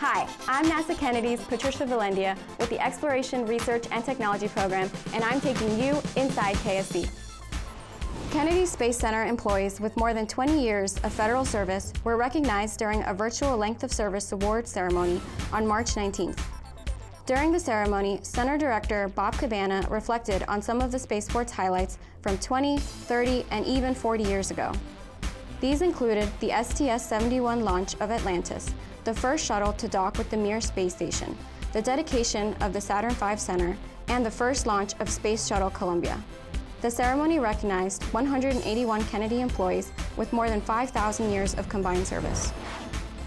Hi, I'm NASA Kennedy's Patricia Valendia with the Exploration Research and Technology Program, and I'm taking you inside KSC. Kennedy Space Center employees with more than 20 years of federal service were recognized during a virtual length of service award ceremony on March 19th. During the ceremony, Center Director Bob Cabana reflected on some of the spaceport's highlights from 20, 30, and even 40 years ago. These included the STS-71 launch of Atlantis, the first shuttle to dock with the Mir space station, the dedication of the Saturn V Center, and the first launch of Space Shuttle Columbia. The ceremony recognized 181 Kennedy employees with more than 5,000 years of combined service.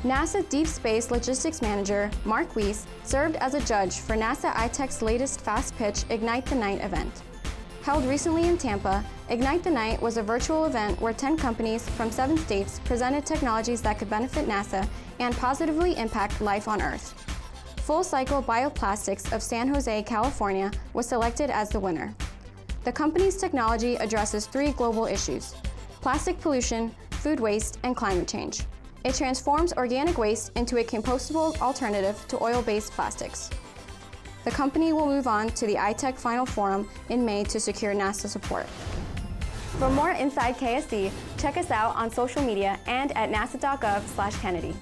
NASA Deep Space Logistics Manager Mark Wiese served as a judge for NASA iTech's latest Fast Pitch Ignite the Night event. Held recently in Tampa, Ignite the Night was a virtual event where 10 companies from seven states presented technologies that could benefit NASA and positively impact life on Earth. Full Cycle Bioplastics of San Jose, California was selected as the winner. The company's technology addresses three global issues plastic pollution, food waste, and climate change. It transforms organic waste into a compostable alternative to oil based plastics. The company will move on to the iTech Final Forum in May to secure NASA support. For more Inside KSC, check us out on social media and at nasa.gov/kennedy.